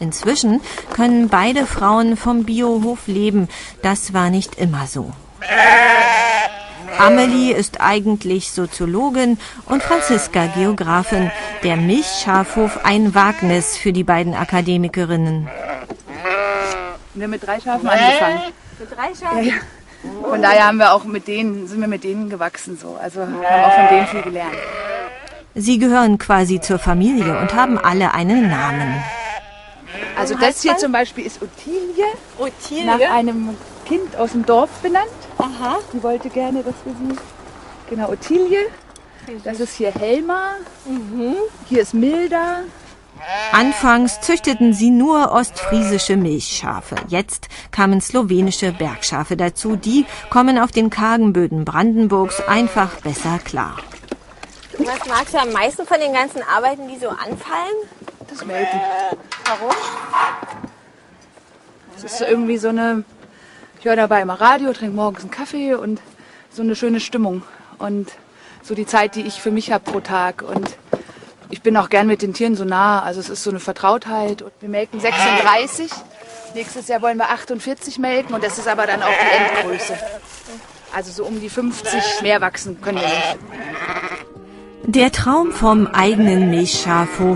Inzwischen können beide Frauen vom Biohof leben. Das war nicht immer so. Amelie ist eigentlich Soziologin und Franziska Geografin. Der Milchschafhof ein Wagnis für die beiden Akademikerinnen. Wir haben mit drei Schafen angefangen. Mit drei Schafen? Ja, ja. Von daher haben wir auch mit denen, sind wir mit denen gewachsen so. Also haben auch von denen viel gelernt. Sie gehören quasi zur Familie und haben alle einen Namen. Also das hier zum Beispiel ist Ottilie, Ottilie? nach einem Kind aus dem Dorf benannt. Aha. Die wollte gerne, dass wir sie. Genau, Ottilie. Das ist hier Helma. Hier ist Milda. Anfangs züchteten sie nur ostfriesische Milchschafe. Jetzt kamen slowenische Bergschafe dazu. Die kommen auf den kargen Böden Brandenburgs einfach besser klar. Was magst du am meisten von den ganzen Arbeiten, die so anfallen? Das Melken. Warum? Das ist irgendwie so eine. Ich höre dabei immer Radio, trinke morgens einen Kaffee und so eine schöne Stimmung. Und so die Zeit, die ich für mich habe pro Tag. Und ich bin auch gern mit den Tieren so nah. Also es ist so eine Vertrautheit. Und wir melken 36. Nächstes Jahr wollen wir 48 melken und das ist aber dann auch die Endgröße. Also so um die 50 mehr wachsen können wir nicht. Der Traum vom eigenen Milchschafhof